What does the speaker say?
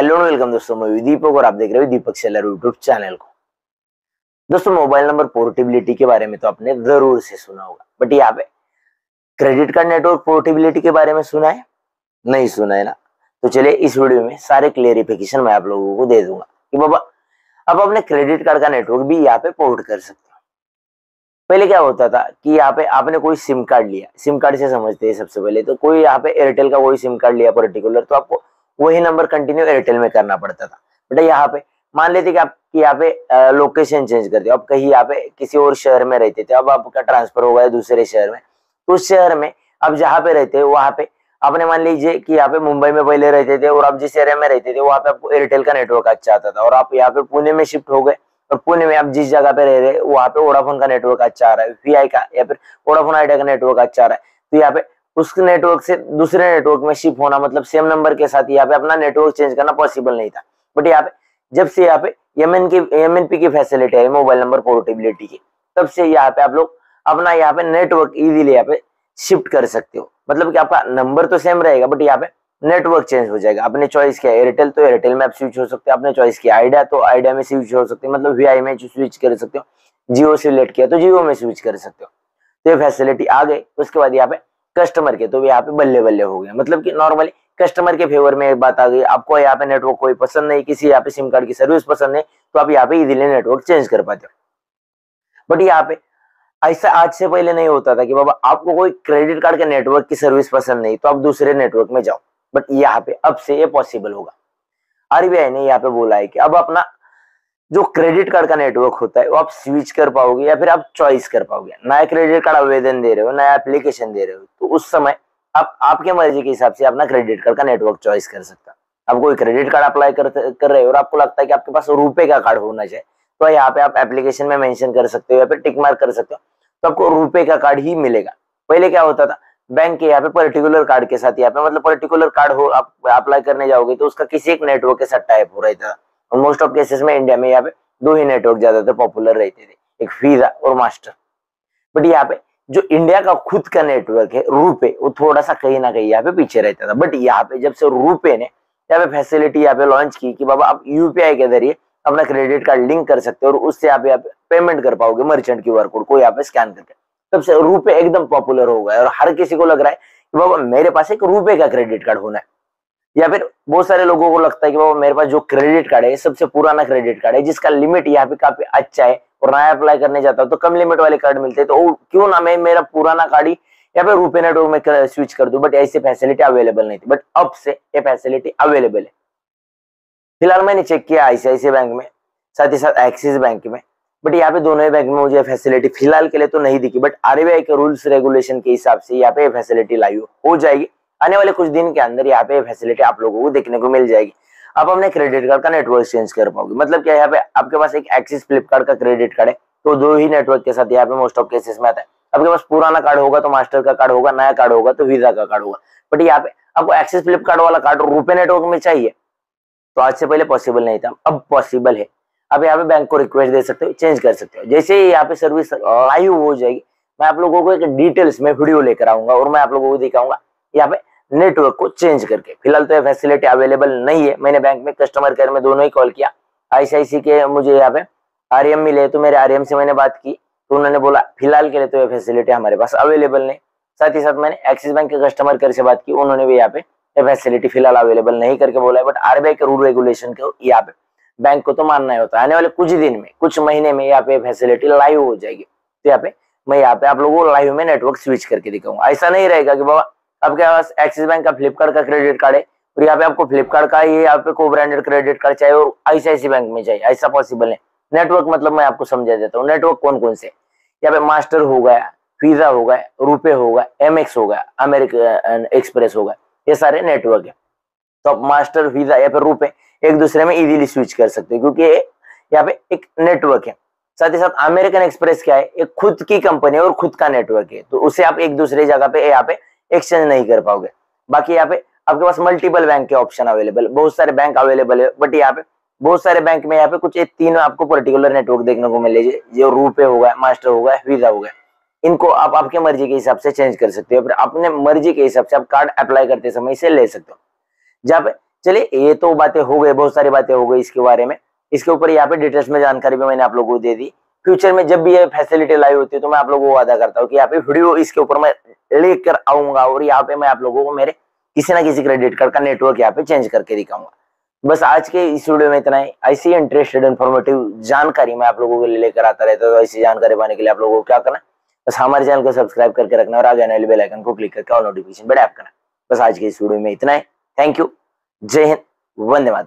Hello welcome दोस्तों, मैं दीपक और आप देख रहे हो दीपक सेलर यूट्यूब चैनल को। दोस्तों, मोबाइल नंबर पोर्टेबिलिटी के बारे में तो आपने ज़रूर से सुना होगा, बट यहाँ पे क्रेडिट कार्ड नेटवर्क पोर्टेबिलिटी के बारे में सुना है? नहीं सुना है ना? तो चलिए इस वीडियो में सारे क्लियरिफिकेशन मैं आप लोगों को दे दूँगा कि बाबा, अब अपने क्रेडिट कार्ड का नेटवर्क भी यहाँ पे पोर्ट कर सकते हो। पहले क्या होता था कि यहाँ पे आपने कोई सिम कार्ड लिया, सिम कार्ड से समझते हैं सबसे पहले तो कोई यहाँ पे एयरटेल का कोई सिम कार्ड लिया पर्टिकुलर तो आपको वही नंबर कंटिन्यू एयरटेल में करना पड़ता था। बेटा यहाँ पे, मान लेते कि आप यहाँ पे लोकेशन चेंज कर दिया। अब कहीं यहाँ पे किसी और शहर में रहते थे, अब आपका ट्रांसफ़र हो गया दूसरे शहर में। तो उस शहर में अब जहाँ पे रहते हो वहाँ पे आपने मान लीजिए कि यहाँ पे मुंबई में पहले रहते थे और आप जिस एरिया में रहते थे, वहाँ पे आपको एयरटेल का नेटवर्क अच्छा आता था। और आप यहाँ पे पुणे में शिफ्ट हो गए और पुणे में आप जिस जगह पे रह रहे, वहाँ पे वोडाफोन का नेटवर्क अच्छा आ रहा है वी का, या फिर वोडाफोन आइडिया का नेटवर्क अच्छा आ रहा है। तो यहाँ पे उस नेटवर्क से दूसरे नेटवर्क में शिफ्ट होना मतलब सेम नंबर के साथ यहाँ पे अपना नेटवर्क चेंज करना पॉसिबल नहीं था। बट यहाँ पे, जब से यहाँ पे एमएन की एमएनपी की फैसिलिटी है मोबाइल नंबर पोर्टेबिलिटी की, तब से यहाँ पे आप लोग अपना यहाँ पे नेटवर्क इजीली यहाँ पे शिफ्ट कर सकते हो। मतलब कि आपका नंबर तो सेम रहेगा बट यहाँ पे नेटवर्क चेंज हो जाएगा। अपने चॉइस किया एयरटेल तो एयरटेल में आप स्विच हो सकते हो। अपने चॉइस किया आइडिया तो आइडिया में स्विच हो सकते हो। मतलब वीआई में स्विच कर सकते हो। जियो से सिलेक्ट किया तो जियो में स्विच कर सकते हो। तो ये फैसिलिटी आ गई। उसके बाद यहाँ पे कस्टमर के तो यहाँ पे बल्ले बल्ले हो गए। मतलब कि नॉर्मली कस्टमर के फेवर में एक बात आ गई, आपको यहाँ पे नेटवर्क कोई पसंद नहीं, किसी यहाँ पे सिम कार्ड की सर्विस पसंद नहीं तो आप यहाँ पे इजीली नेटवर्क चेंज कर पाते हो। बट यहाँ पे ऐसा आज से पहले नहीं होता था कि बाबा आपको कोई क्रेडिट कार्ड के नेटवर्क की सर्विस पसंद नहीं तो आप दूसरे नेटवर्क में जाओ। बट यहाँ पे अब से ये पॉसिबल होगा। आरबीआई ने यहाँ पे बोला है कि अब अपना जो क्रेडिट कार्ड का नेटवर्क होता है, वो आप स्विच कर पाओगे या फिर आप चॉइस कर पाओगे। नया क्रेडिट कार्ड आवेदन दे रहे हो, नया एप्लीकेशन दे रहे हो तो उस समय आप, आपके मर्ज़ी के हिसाब से अपना क्रेडिट कार्ड का नेटवर्क चॉइस कर सकता। आप कोई क्रेडिट कार्ड अप्लाई कर कर रहे हो और आपको लगता है कि आपके पास रुपए का कार्ड होना चाहिए तो यहाँ पे आप एप्लीकेशन में मेंशन कर सकते हो या फिर टिक मार्क कर सकते हो तो आपको रुपए का कार्ड ही मिलेगा। पहले क्या होता था बैंक के यहाँ पे पर्टिकुलर कार्ड के साथ, यहाँ पे मतलब पर्टिकुलर कार्ड हो, आप अप्लाई करने जाओगे तो उसका किसी एक नेटवर्क के साथ टाइप हो रहा था। मोस्ट ऑफ़ केसेस में इंडिया में यहाँ पे दो ही नेटवर्क ज़्यादातर पॉपुलर रहते थे, एक वीज़ा और मास्टर बट यहाँ पे जो इंडिया का खुद का नेटवर्क है रूपे वो थोड़ा सा कहीं ना कहीं यहाँ पे पीछे रहता था। बट यहाँ पे जब से रूपे ने यहाँ पे फैसिलिटी यहाँ पे लॉन्च की कि बाबा आप यूपीआई के ज़रिए अपना क्रेडिट कार्ड लिंक कर सकते हो और उससे आप यहाँ पे पेमेंट कर पाओगे मर्चेंट क्यू कोड को यहाँ पे स्कैन करके। तब से रूपे एकदम पॉपुलर हो गया और हर किसी को लग रहा है कि बाबा मेरे पास एक रूपे का क्रेडिट कार्ड होना है। या फिर बहुत सारे लोगों को लगता है कि बाबा मेरे पास जो क्रेडिट कार्ड है सबसे पुराना क्रेडिट कार्ड है, जिसका लिमिट यहाँ पे काफ़ी अच्छा है और नया अप्लाई करने जाता हूँ तो कम लिमिट वाले कार्ड मिलते हैं तो क्यों ना मैं मेरा पुराना कार्ड ही या फिर रुपए नेटवर्क में स्विच कर दू बट ऐसी फैसिलिटी अवेलेबल नहीं थी बट अब से ये फैसिलिटी अवेलेबल है। फ़िलहाल मैंने चेक किया आईसीआईसी बैंक में, साथ ही साथ एक्सिस बैंक में बट यहाँ पे दोनों ही बैंक में मुझे फैसिलिटी फ़िलहाल के लिए तो नहीं दिखी बट आरबीआई के रूल्स रेगुलेशन के हिसाब से यहाँ पे फैसिलिटी लाइव हो जाएगी। आने वाले कुछ दिन के अंदर यहाँ पे फैसिलिटी आप लोगों को देखने को मिल जाएगी। आप अपने क्रेडिट कार्ड का नेटवर्क चेंज कर पाओगे। मतलब क्या यहाँ पे आपके पास एक एक्सिस फ्लिपकार्ट का क्रेडिट कार्ड है तो दो ही नेटवर्क के साथ यहाँ पे मोस्ट ऑफ़ केसेस में आता है। आपके पास पुराना कार्ड होगा तो मास्टर का कार्ड होगा, नया कार्ड होगा तो वीज़ा का कार्ड होगा। बट यहाँ पे आपको एक्सिस फ्लिपकार्ट वाला कार्ड रुपए नेटवर्क में चाहिए तो आज से पहले पॉसिबल नहीं था, अब पॉसिबल है। आप यहाँ पे बैंक को रिक्वेस्ट दे सकते हो चेंज कर सकते हो। जैसे ही यहाँ पे सर्विस लाइव हो जाएगी, मैं आप लोगों को एक डिटेल्स में वीडियो लेकर आऊँगा और मैं आप लोगों को दिखाऊँगा। यहाँ पे नेटवर्क को चेंज करके। फ़िलहाल तो ये फैसिलिटी अवेलेबल नहीं है। मैंने बैंक में कस्टमर केयर में दोनों ही कॉल किया। आईसीआईसी के मुझे यहाँ पे आरएम मिले तो मेरे आरएम से मैंने बात की तो उन्होंने बोला, फ़िलहाल के लिए तो ये फैसिलिटी हमारे पास अवेलेबल नहीं। साथ ही साथ मैंने एक्सिस बैंक के कस्टमर केयर से बात की, उन्होंने भी यहाँ पे ये फैसिलिटी फ़िलहाल अवेलेबल नहीं करके बोला है बट आरबीआई के रूल रेगुलेशन को यहाँ पे बैंक को तो मानना ही होता है। आने वाले कुछ दिन में, कुछ महीने में यहाँ पे फैसिलिटी लाइव हो जाएगी। तो यहाँ पे मैं यहाँ पे आप लोगों को लाइव में नेटवर्क स्विच करके दिखाऊँगा। ऐसा नहीं रहेगा कि बाबा आपके पास एक्सिस बैंक का फ्लिपकार्ट का क्रेडिट कार्ड है? और यहाँ पे आपको फ्लिपकार्ट का ही यहाँ पे को ब्रांडेड क्रेडिट कार्ड चाहिए और आईसीआईसी बैंक में चाहिए ऐसा पॉसिबल है। नेटवर्क मतलब मैं आपको समझा देता हूँ। नेटवर्क कौन कौन से? यहाँ पे मास्टर हो गया वीज़ा हो गया रुपए हो गया एम हो गया अमेरिकन एक्सप्रेस हो गया। ये सारे नेटवर्क है। तो आप मास्टर वीज़ा या फिर रुपए एक दूसरे में इजीली स्विच कर सकते हो, क्योंकि यहाँ पे एक नेटवर्क है। साथ ही साथ अमेरिकन एक्सप्रेस क्या है? एक खुद की कंपनी है और खुद का नेटवर्क है। तो उसे आप एक दूसरे जगह पे, यहाँ पे एक्सचेंज नहीं कर पाओगे। बाकी यहाँ पे आपके पास मल्टीपल बैंक के ऑप्शन अवेलेबल बहुत सारे बैंक अवेलेबल है बट यहाँ पे बहुत सारे बैंक में यहाँ पे कुछ तीन आपको पर्टिकुलर नेटवर्क देखने को मिलेगी जो रूपे होगा मास्टर होगा वीज़ा होगा इनको आप आपके मर्ज़ी के हिसाब से चेंज कर सकते हो, फिर अपने मर्ज़ी के हिसाब से आप कार्ड अप्लाई करते समय इसे ले सकते हो। जहाँ पे, चलिए, ये तो बातें हो गई, बहुत सारी बातें हो गई इसके बारे में। इसके ऊपर यहाँ पे डिटेल्स में जानकारी भी मैंने आप लोगों को दे दी। फ्यूचर में जब भी ये फैसिलिटी लाई होती है तो मैं आप लोगों को वादा करता हूँ कि यहाँ पे वीडियो इसके ऊपर मैं लेकर आऊँगा और यहाँ पे मैं आप लोगों को मेरे किसी ना किसी क्रेडिट कार्ड का नेटवर्क यहाँ पे चेंज करके दिखाऊँगा। बस आज के इस वीडियो में इतना ही। ऐसी इंटरेस्टेड इन्फॉर्मेटिव जानकारी मैं आप लोगों के लिए लेकर आता रहता हूँ। तो ऐसी जानकारी पाने के लिए आप लोगों को क्या करना बस हमारे चैनल को सब्सक्राइब करके रखना और आगे आने बेल आइकन को क्लिक करके और नोटिफिकेशन बेल ऐप करना। बस आज के इस वीडियो में इतना ही। थैंक यू जय हिंद. वंदे मातरम.